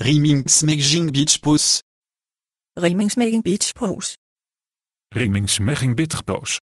Rimingsmaging beach pose. Rimingsmaking beach pose. Rimmingsmæging Beach Pose.